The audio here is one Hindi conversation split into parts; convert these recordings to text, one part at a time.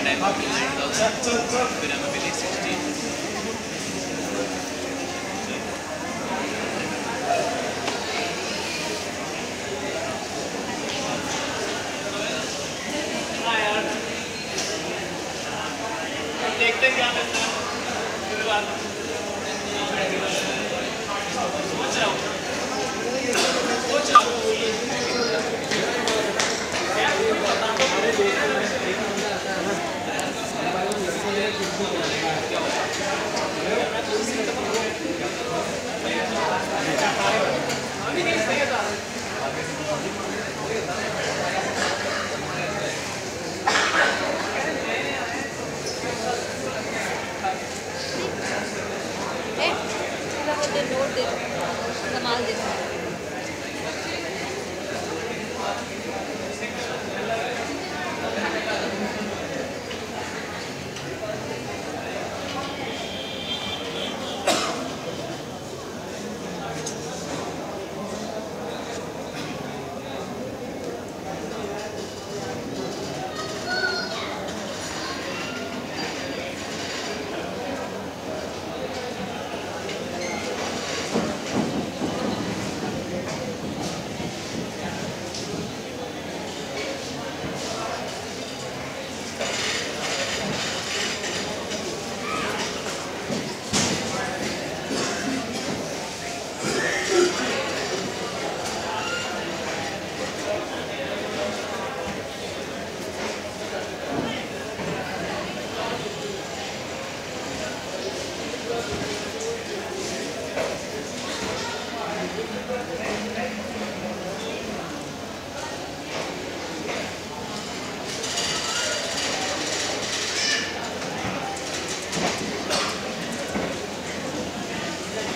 and I'm a Billy also. But I'm a Billy 16. देखते क्या मिलता है नोट दे कमाल दे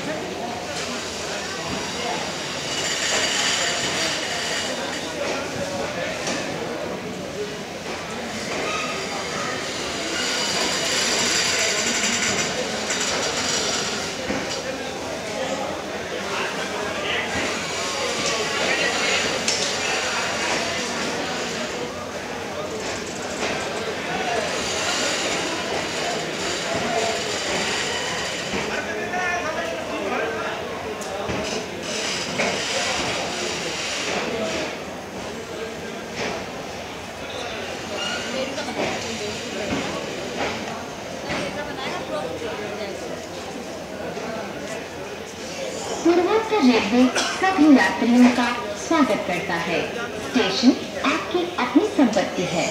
मेरी का पूर्वोत्तर रेलवे सभी यात्रियों का स्वागत करता है। स्टेशन आपकी अपनी संपत्ति है।